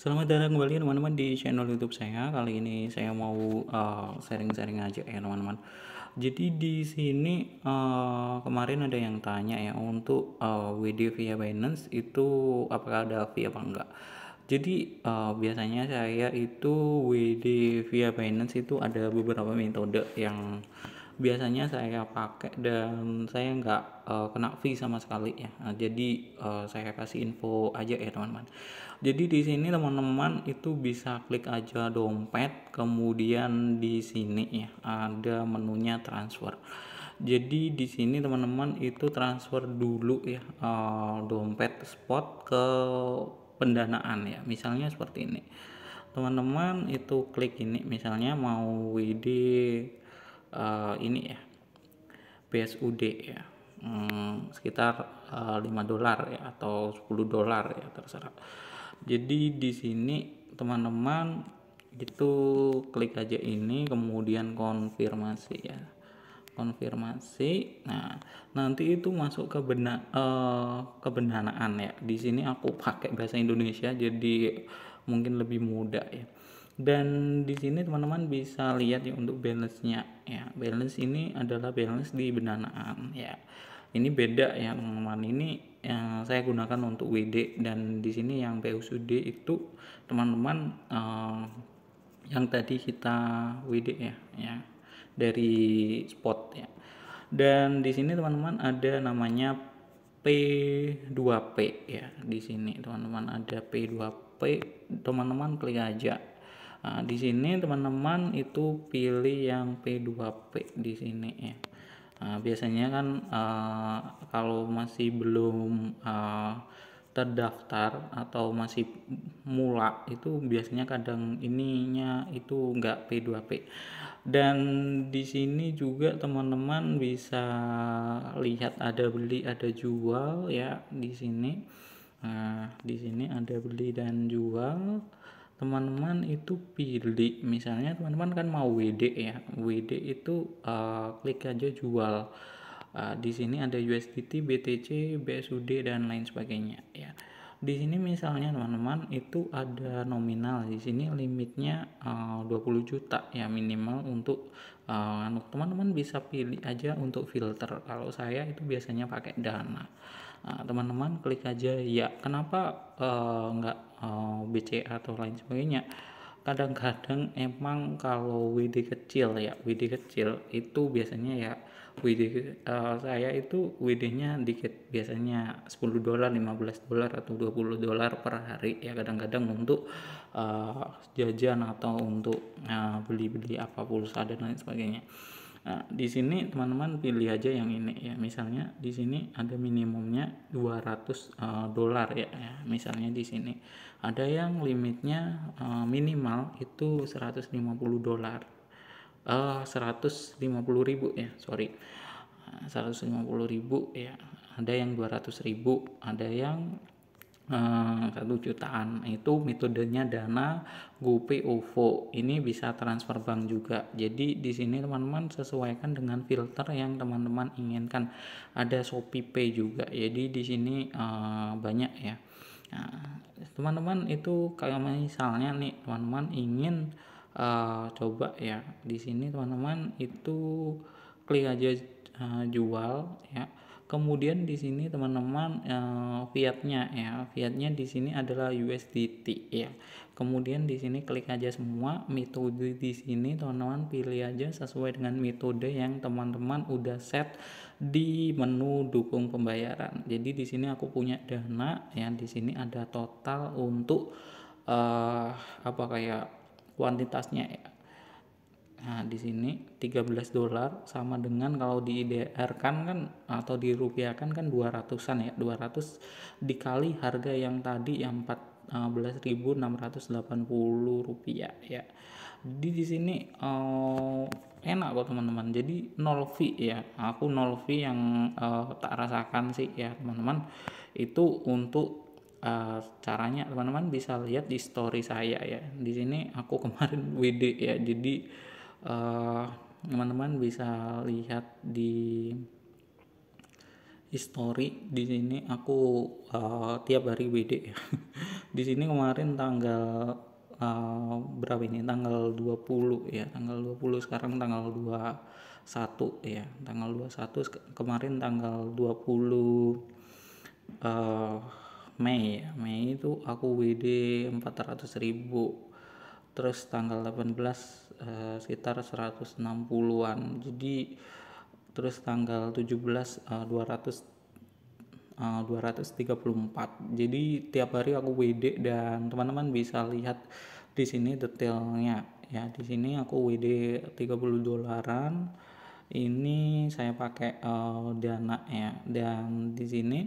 Selamat datang kembali teman-teman di channel YouTube saya. Kali ini saya mau uh, sharing-sharing aja ya teman-teman. Jadi di sini uh, kemarin ada yang tanya ya untuk uh, WD via Binance itu apakah ada fee apa enggak. Jadi uh, biasanya saya itu WD via Binance itu ada beberapa metode yang biasanya saya pakai dan saya nggak uh, kena fee sama sekali ya. Nah, jadi uh, saya kasih info aja ya teman-teman. Jadi di sini teman-teman itu bisa klik aja dompet, kemudian di sini ya ada menunya transfer. Jadi di sini teman-teman itu transfer dulu ya uh, dompet spot ke pendanaan ya. Misalnya seperti ini. Teman-teman itu klik ini misalnya mau WD uh, ini ya BSUD ya hmm, sekitar uh, eh, 5 dolar ya atau 10 dolar ya terserah jadi di sini teman-teman itu klik aja ini kemudian konfirmasi ya. Konfirmasi. Nah nanti itu masuk ke bena uh, kebenanaan ya. Di sini aku pakai bahasa Indonesia jadi mungkin lebih mudah ya. Dan di sini teman-teman bisa lihat ya untuk balance-nya ya. Balance ini adalah balance di benanaan ya. Ini beda ya teman-teman. Ini yang saya gunakan untuk WD dan di sini yang PUSUD itu teman-teman uh, yang tadi kita WD ya ya dari spot ya dan di sini teman-teman ada namanya P2P ya di sini teman-teman ada P2P teman-teman klik aja Nah, di sini teman-teman itu pilih yang P2P di sini ya. Nah, biasanya kan uh, kalau masih belum uh, terdaftar atau masih mula itu biasanya kadang ininya itu enggak P2P. Dan di sini juga teman-teman bisa lihat ada beli, ada jual ya di sini. Nah, di sini ada beli dan jual teman-teman itu pilih misalnya teman-teman kan mau WD ya. WD itu uh, klik aja jual. Uh, di sini ada USDT BTC BSUD dan lain sebagainya ya. Di sini misalnya teman-teman itu ada nominal. Di sini limitnya uh, 20 juta ya minimal untuk uh, teman-teman bisa pilih aja untuk filter. Kalau saya itu biasanya pakai dana Nah, teman-teman klik aja. Ya kenapa uh, nggak uh, eh, BCA atau lain sebagainya? Kadang-kadang emang kalau WD kecil ya WD kecil itu biasanya ya WD uh, eh, saya itu WD-nya dikit. Biasanya 10 dolar 15 dolar atau 20 dolar per hari ya kadang-kadang untuk uh, jajan atau untuk beli-beli uh, apa pulsa dan lain sebagainya Nah, di sini teman-teman pilih aja yang ini ya. Misalnya di sini ada minimumnya 200 uh, eh, dolar ya, ya. Misalnya di sini ada yang limitnya uh, minimal itu 150 dolar. Uh, 150 ribu ya, sorry. Uh, 150 ribu ya. Ada yang 200 ribu, ada yang Eh, satu jutaan. Itu metodenya dana GoPay OVO ini bisa transfer bank juga. Jadi di sini teman-teman sesuaikan dengan filter yang teman-teman inginkan. Ada Shopee Pay juga. Jadi di sini uh, banyak ya. Nah, teman-teman itu kayak misalnya nih teman-teman ingin uh, coba ya. Di sini teman-teman itu klik aja uh, jual ya kemudian di sini teman-teman uh, fiatnya ya. Fiatnya di sini adalah USDT ya. Kemudian di sini klik aja semua. Metode di sini teman-teman pilih aja sesuai dengan metode yang teman-teman udah set di menu dukung pembayaran. Jadi di sini aku punya dana ya. Di sini ada total untuk uh, apa kayak kuantitasnya ya Nah, di sini 13 dolar sama dengan kalau di IDR kan kan atau dirupiahkan kan 200-an ya. 200 dikali harga yang tadi yang 14.680 rupiah ya. Jadi di sini uh, enak kok teman-teman. Jadi nol fee ya. Aku nol fee yang uh, tak rasakan sih ya teman-teman. Itu untuk uh, caranya teman-teman bisa lihat di story saya ya. Di sini aku kemarin WD ya. Jadi eh, teman-teman bisa lihat di history di sini. Aku uh, tiap hari WD ya di sini kemarin tanggal uh, berapa ini? Tanggal 20 ya. Tanggal 20 sekarang tanggal 21 ya. Tanggal 21 kemarin tanggal 20 uh, Mei ya. Mei itu aku WD 400 ribu terus tanggal 18 uh, sekitar 160-an jadi terus tanggal 17 uh, 200 uh, 234 jadi tiap hari aku WD dan teman-teman bisa lihat di sini detailnya. Ya di sini aku WD 30 dolaran. Ini saya pakai uh, dana ya. Dan di sini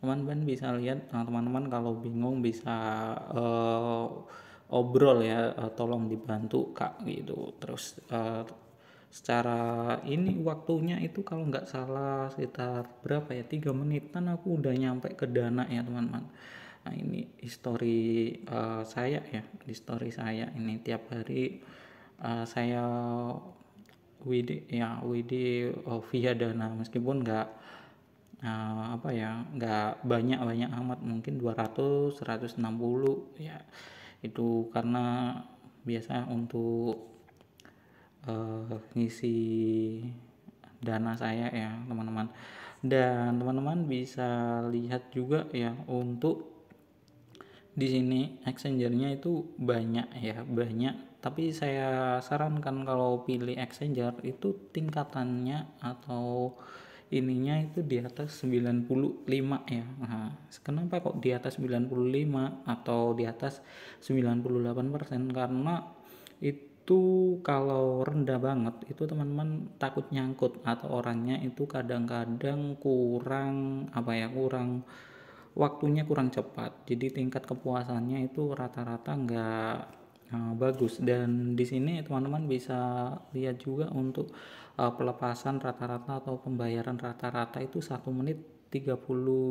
teman-teman bisa lihat uh, teman-teman kalau bingung bisa uh, obrol ya uh, tolong dibantu kak gitu. Terus uh, secara ini waktunya itu kalau nggak salah sekitar berapa ya tiga menitan aku udah nyampe ke dana ya teman-teman. Nah ini histori uh, saya ya histori saya ini tiap hari uh, saya WD ya WD uh, via dana. Meskipun nggak uh, apa ya nggak banyak banyak amat mungkin 200 160 ya itu karena biasa untuk uh, ngisi dana saya ya teman-teman. Dan teman-teman bisa lihat juga ya untuk di sini exchanger-nya itu banyak ya banyak. Tapi saya sarankan kalau pilih exchanger itu tingkatannya atau ininya itu di atas 95 ya. Nah, kenapa kok di atas 95 atau di atas 98% karena itu kalau rendah banget itu teman-teman takut nyangkut atau orangnya itu kadang-kadang kurang apa ya kurang waktunya kurang cepat. Jadi tingkat kepuasannya itu rata-rata nggak uh, bagus. Dan di sini teman-teman bisa lihat juga untuk uh, pelepasan rata-rata atau pembayaran rata-rata itu satu menit 30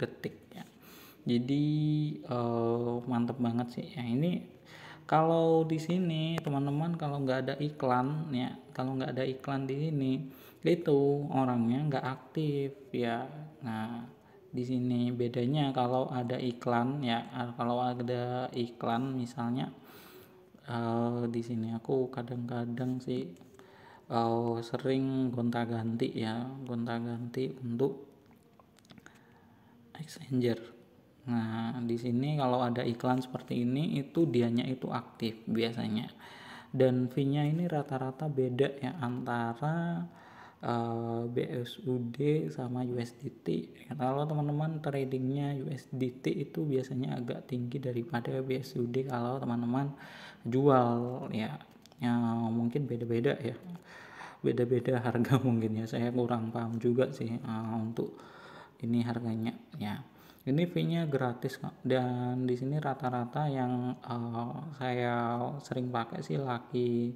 detik ya. Jadi uh, mantep banget sih. Ya ini kalau di sini teman-teman kalau nggak ada iklan ya kalau nggak ada iklan di sini itu orangnya nggak aktif ya. Nah di sini bedanya kalau ada iklan ya kalau ada iklan misalnya uh, di sini aku kadang-kadang sih uh, sering gonta-ganti ya gonta-ganti untuk exchanger. Nah di sini kalau ada iklan seperti ini itu dianya itu aktif biasanya. Dan fee-nya ini rata-rata beda ya antara eh, BSUD sama USDT kalau teman-teman tradingnya USDT itu biasanya agak tinggi daripada BSUD kalau teman-teman jual ya ya mungkin beda-beda ya. Beda-beda harga mungkin ya. Saya kurang paham juga sih uh, untuk ini harganya ya. Ini fee-nya gratis kok. Dan di sini rata-rata yang uh, saya sering pakai sih laki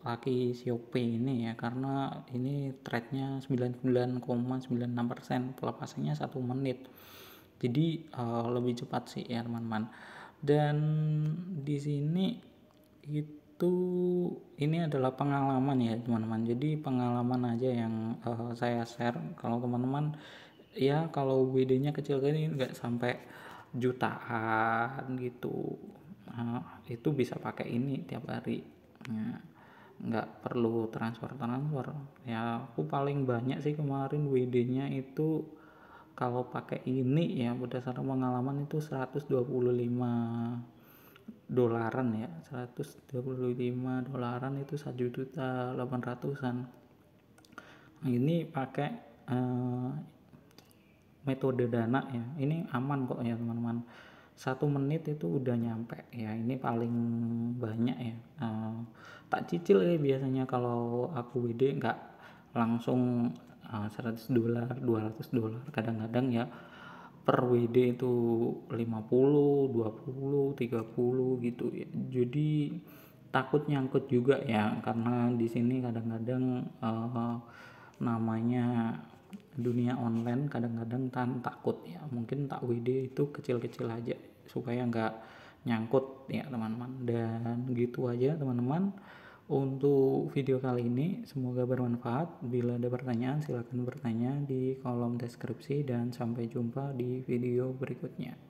laki Shopee ini ya karena ini trade-nya 99,96% pelepasannya satu menit. Jadi uh, lebih cepat sih ya teman-teman. Dan di sini itu ini adalah pengalaman ya teman-teman. Jadi pengalaman aja yang uh, saya share. Kalau teman-teman ya kalau WD-nya kecil gini nggak sampai jutaan gitu. Uh, itu bisa pakai ini tiap hari. Ya, nggak perlu transfer transfer. Ya aku paling banyak sih kemarin WD-nya itu kalau pakai ini ya berdasarkan pengalaman itu 125 dolaran ya. 125 dolaran itu satu juta 800an nah, ini pakai uh, metode dana ya. Ini aman kok ya teman-teman satu menit itu udah nyampe. Ya ini paling banyak ya. Uh, tak cicil ya biasanya kalau aku WD nggak langsung uh, 100 dolar 200 dolar. Kadang-kadang ya per WD itu 50, 20, 30 gitu. Ya. Jadi takut nyangkut juga ya karena di sini kadang-kadang uh, namanya dunia online kadang-kadang tan takut ya mungkin tak WD itu kecil-kecil aja supaya nggak nyangkut ya teman-teman dan gitu aja teman-teman untuk video kali ini semoga bermanfaat. Bila ada pertanyaan silahkan bertanya di kolom deskripsi dan sampai jumpa di video berikutnya.